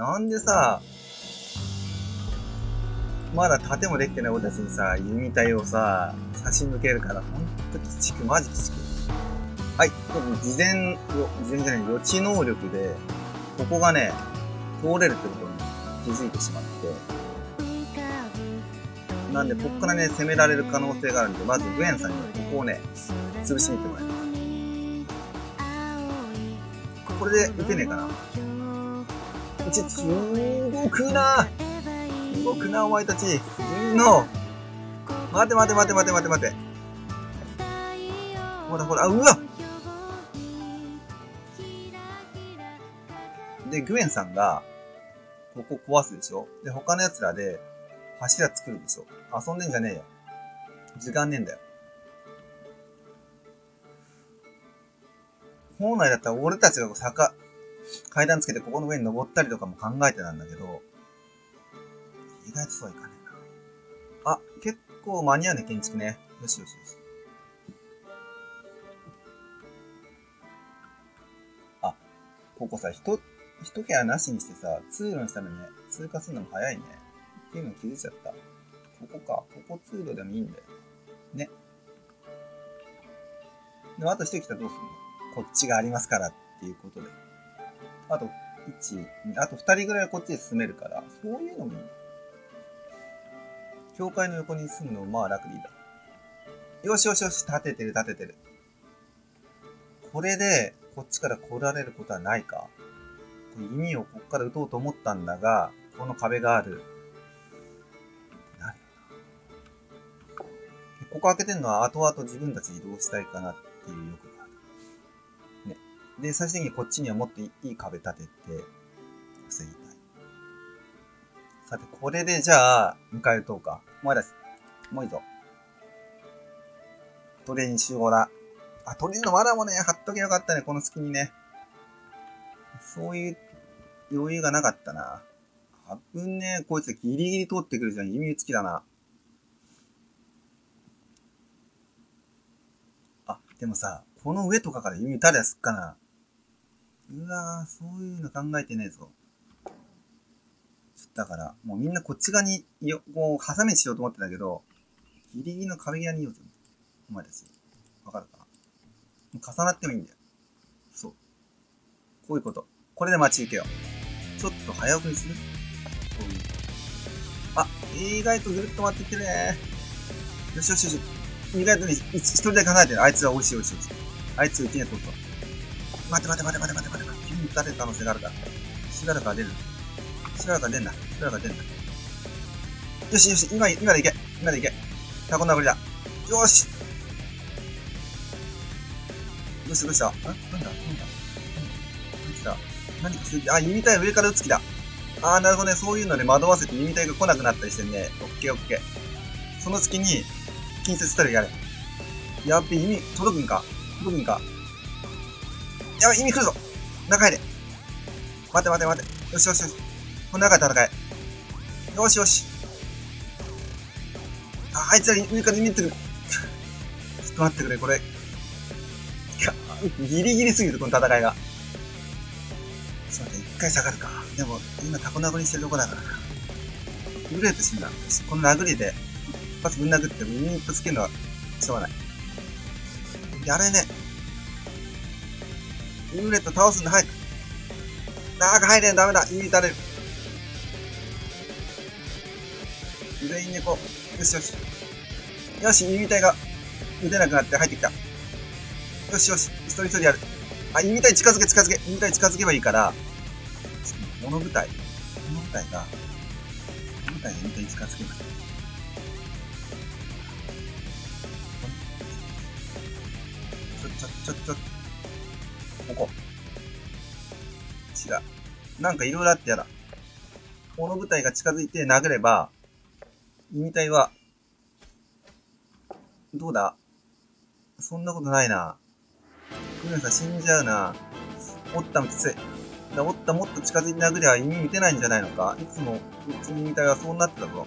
なんでさ、まだ盾もできてない俺たちにさ、弓体をさ、差し抜けるから、ほんと鬼畜、マジ鬼畜。はい、事前、事前じゃない、予知能力で、ここがね、通れるってことに気づいてしまって、なんで、ここからね、攻められる可能性があるんで、まずグエンさんにここをね、潰しに行ってもらいます。これで撃てねえかな。ちょ、ちょ、動くな動くな、お前たち。の。待て待て待て待て待て待て。ほらほら、あ、うわで、グエンさんが、ここ壊すでしょで、他の奴らで、柱作るでしょ遊んでんじゃねえよ。時間ねえんだよ。本来だったら俺たちが坂、階段つけてここの上に登ったりとかも考えてたんだけど、意外とそうはいかねえな。あ、結構間に合うね、建築ね。よしよしよし。あ、ここさ、人、一部屋なしにしてさ、通路にしたらね、通過するのも早いね。っていうの気づいちゃった。ここか。ここ通路でもいいんだよ。ね。でもあと一人来たらどうするの？こっちがありますからっていうことで。あと、1、あと2人ぐらいこっちで進めるから、そういうのも。教会の横に住むのまあ楽でいいだ。よしよしよし、立ててる立ててる。これで、こっちから来られることはないか。弓をこっから撃とうと思ったんだが、この壁がある。なるここ開けてんのは後々自分たち移動したいかなっていう欲。で、最終的にこっちにはもっといい壁立てて、防ぎたい。さて、これでじゃあ、迎え撃とうか。もうだし。もういいぞ。鳥に集合だ。あ、鳥の藁もね、貼っとけよかったね、この隙にね。そういう余裕がなかったな。あぶねこいつギリギリ通ってくるじゃん。意味つきだな。あ、でもさ、この上とかから弓撃たれやすっかな。うわぁ、そういうの考えてねえぞ。だから、もうみんなこっち側に、よ、こう、挟みしようと思ってたけど、ギリギリの壁際にいようぜ。お前たち。わかるかな？重なってもいいんだよ。そう。こういうこと。これで待ち受けよう。ちょっと早送りする？こういう。あ、意外とぐるっと回ってきてねよしよしよし。意外とね、一人で考えてる。あいつは美味しい美味しい美味しい。あいつうちに取ると。待て待て待て待て待て待て待て。に撃たれる可能性があるから。しばらくは出る。しばらくは出んな。しばらくは出んな。よしよし、今、今でいけ。今でいけ。タコ殴りだ。よしどうしたどうした？あ？なんだ？なんだ？何来た？何？かすあ、弓体上から撃つ気だ。あー、なるほどね。そういうので惑わせて弓体が来なくなったりしてね。オッケーオッケー。その隙に、近接したらやれ。やっべ、弓、届くんか？届くんか？やばい、弓来るぞ中入れ待て待て待て。よしよしよし。この中で戦え。よしよし。あ、あいつら上から弓ってる。ちょっと待ってくれ、これ。いや、ギリギリすぎる、この戦いが。ちょっと待って、一回下がるか。でも、今タコ殴りしてるとこだからな。グレート死んだ。この殴りで、一発ぶん殴って耳一発つけるのは、しょうがない。やれね。ウーレット倒すんだ、早く。中入れん、ダメだ。耳打たれる。全員猫。よしよし。よし、耳体が撃てなくなって入ってきた。よしよし、一人一人やる。あ、弓体近づけ近づけ。弓体近づけばいいから、物舞台。物舞台が、物舞台が弓体近づけばいい。ちょ、ちょ、ちょ、ちょ、ここ。違う。なんかいろいろあってやだ。物舞台が近づいて殴れば、弓体は、どうだ？そんなことないな。クルさん死んじゃうな。おったもきつい。だおったもっと近づいて殴りゃ弓打てないんじゃないのか？いつも、うちの弓体はそうなってたぞ。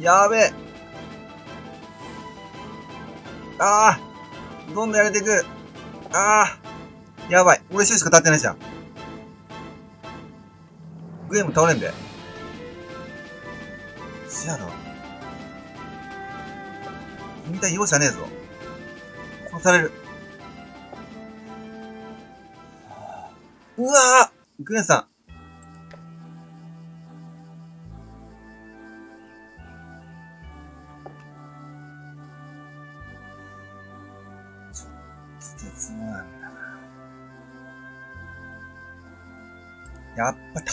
やべえああどんどんやれていくああやばい。俺一人しか立ってないじゃん。グエム倒れんで。しやろ。君たい容赦ねえぞ。殺される。うわぁグエンさん。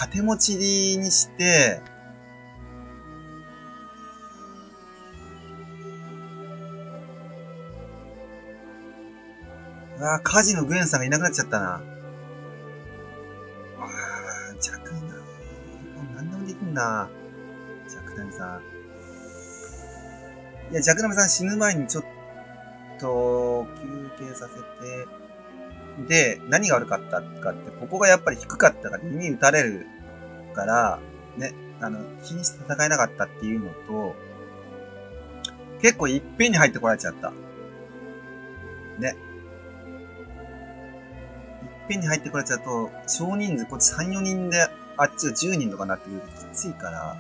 縦持ちにして、うわぁ、火事のグエンさんがいなくなっちゃったな。あー、弱だ。何でもできんな。弱谷さん。いや、弱谷さん死ぬ前にちょっと、休憩させて、で、何が悪かったかって、ここがやっぱり低かったから耳打たれるから、ね、あの、気にして戦えなかったっていうのと、結構いっぺんに入ってこられちゃった。ね。いっぺんに入ってこられちゃうと、少人数、こっち3、4人で、あっちが10人とかなってくるときついから、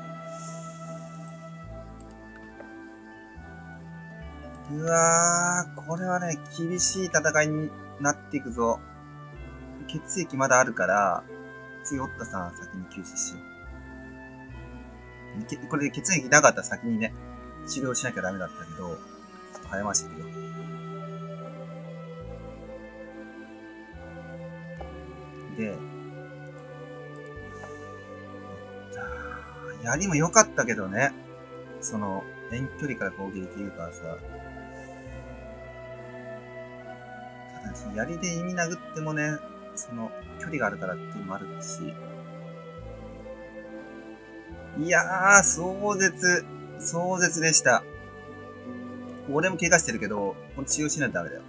うわー、これはね、厳しい戦いになっていくぞ。血液まだあるから、次、オッタさん先に休止しよう。これで血液なかったら先にね、治療しなきゃダメだったけど、ちょっと早回していくよ。で、槍も良かったけどね。その、遠距離から攻撃できるかさ。槍で意味殴ってもね、その、距離があるからっていうのもあるし。いやー、壮絶、壮絶でした。俺も怪我してるけど、この治療しないとダメだよ。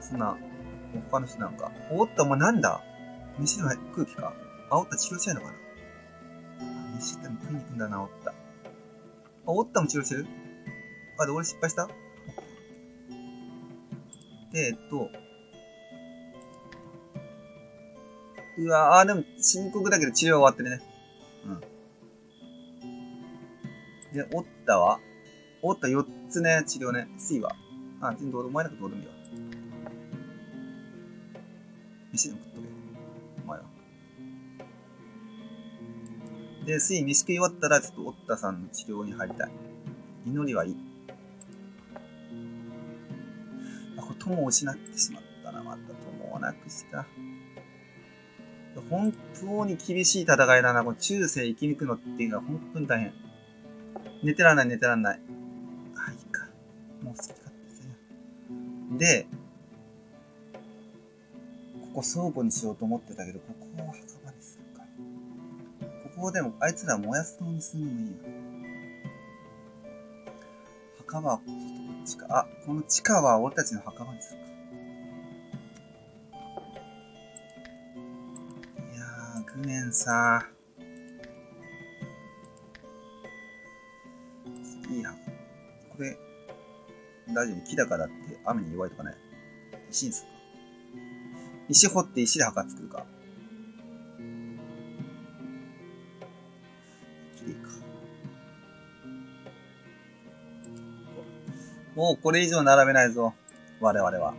そんな、他の人なんか。おっと、お前なんだ？飯の空気か？あおった治療しないのかな？あ飯って食いに行くんだな、おった。あ、おったも治療してるあ、で、俺失敗した？で、えっと、うわあでも深刻だけど治療終わってるね。うん。で、おったはおった4つね、治療ね。C は。あ、全然どう、お前なんかどうでもいいわ。飯でも食っとけ。お前は。で、C 飯食い終わったら、ちょっとおったさんの治療に入りたい。祈りはいい。友を失ってしまったな。また友をなくした。本当に厳しい戦いだな。この中世生き抜くのっていうのは本当に大変。寝てらんない、寝てらんない。あ、いいか。もう好き勝手せよ。で、ここ倉庫にしようと思ってたけど、ここを墓場にするか。ここでも、あいつら燃やす塔にするのもいいよ。墓場はちょっとこっちか？あ、この地下は俺たちの墓場にするか？いやー、グメンさいいな。これ、大丈夫？木だからって雨に弱いとかね。石にするか。石掘って石で墓作るか。もうこれ以上並べないぞ。我々は。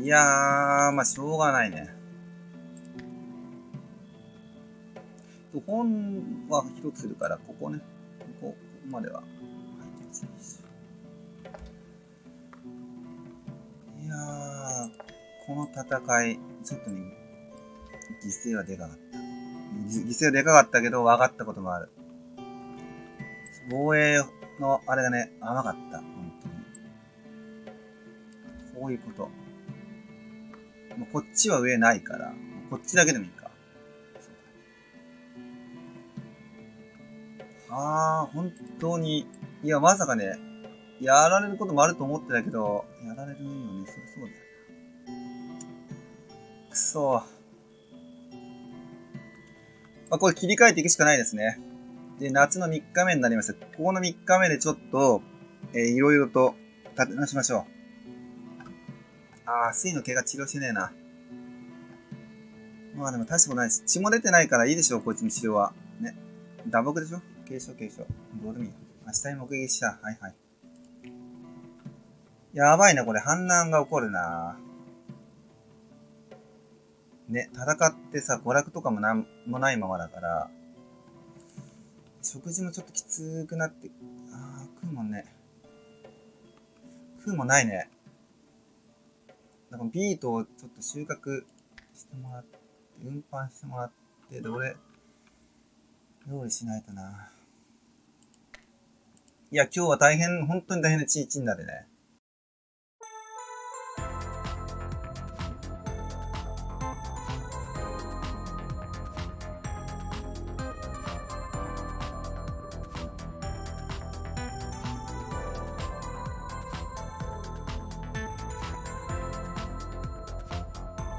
いやー、まあ、しょうがないね。本は一つするから、ここね。ここ、ここまでは。この戦い、ちょっとね、犠牲はでかかった。犠牲はでかかったけど、分かったこともある。防衛のあれがね、甘かった。本当に。こういうこと。もうこっちは上ないから、こっちだけでもいいか。ああ、本当に、いや、まさかね、やられることもあると思ってたけど、やられるよね。そりゃそうだよ。くそまあ、これ切り替えていくしかないですね。で、夏の3日目になります。ここの3日目でちょっと、えー、いろいろと立て直しましょう。ああ、水の毛が治療してねえな。まあでも大したことないです。血も出てないからいいでしょう、こいつの治療は。ね。打撲でしょ？軽症軽症。どうでもいい。明日に目撃した。はいはい。やばいな、これ。反乱が起こるな。ね、戦ってさ、娯楽とかもなんもないままだから、食事もちょっときつくなって、ああ、食うもんね。食うもないね。だからビートをちょっと収穫してもらって、運搬してもらって、で、俺、料理しないとな。いや、今日は大変、本当に大変なちいちんだでね。